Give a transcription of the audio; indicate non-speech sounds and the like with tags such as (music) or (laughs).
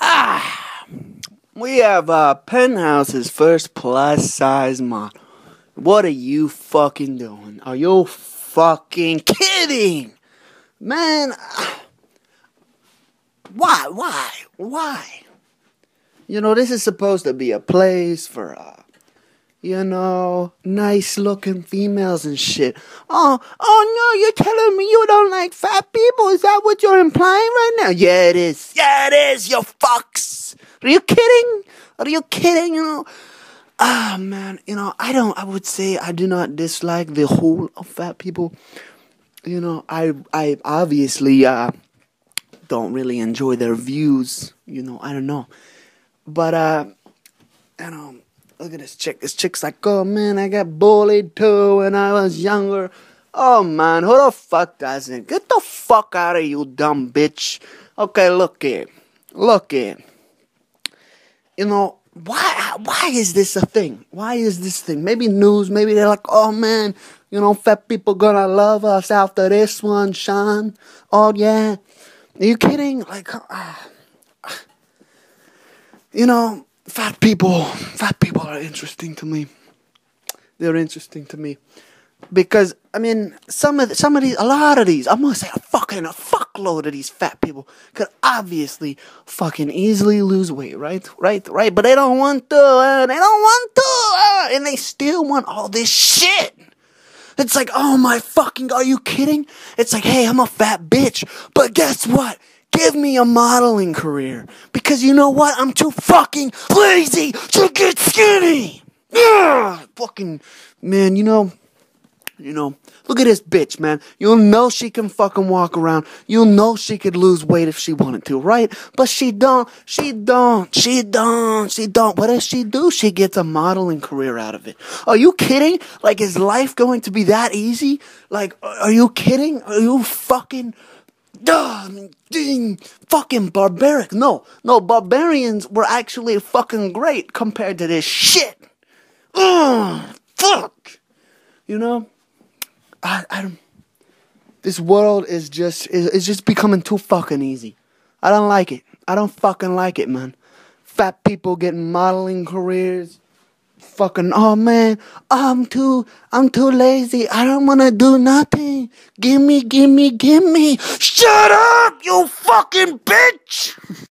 Ah, we have uh, Penthouse's first plus size model. What are you fucking doing? Are you fucking kidding? Man, why, why, why? You know, this is supposed to be a place for, uh, you know, nice looking females and shit. Oh, oh no, you're telling me you don't like fat people? Is that what you're implying right now? Yeah, it is. Yeah, it is, you fucks. Are you kidding? Are you kidding? You know, ah, man, you know, I don't, I would say I do not dislike the whole of fat people. You know, I, I obviously, uh, don't really enjoy their views. You know, I don't know. But, uh, you know, look at this chick. This chick's like, oh man, I got bullied too when I was younger. Oh man, who the fuck doesn't? Get the fuck out of you, dumb bitch. Okay, look here. Look here. You know, why why is this a thing? Why is this thing? Maybe news, maybe they're like, oh man, you know, fat people gonna love us after this one, Sean. Oh yeah. Are you kidding? Like, uh, you know, fat people, fat people are interesting to me. They're interesting to me because I mean, some of the, some of these, a lot of these, I'm gonna say a fucking a fuckload of these fat people could obviously fucking easily lose weight, right? Right? Right? But they don't want to. Uh, they don't want to, uh, and they still want all this shit. It's like, oh my fucking, are you kidding? It's like, hey, I'm a fat bitch, but guess what? Give me a modeling career. Because you know what? I'm too fucking lazy to get skinny. Ugh, fucking, man, you know, you know, look at this bitch, man. You'll know she can fucking walk around. You'll know she could lose weight if she wanted to, right? But she don't. She don't. She don't. She don't. What does she do? She gets a modeling career out of it. Are you kidding? Like, is life going to be that easy? Like, are you kidding? Are you fucking Duh, ding, fucking barbaric. No, no, barbarians were actually fucking great compared to this shit. Ugh, fuck. You know, I, I don't. This world is just is, is just becoming too fucking easy. I don't like it. I don't fucking like it, man. Fat people getting modeling careers fucking oh man i'm too i'm too lazy. I don't want to do nothing. Gimme gimme gimme. Shut up you fucking bitch (laughs)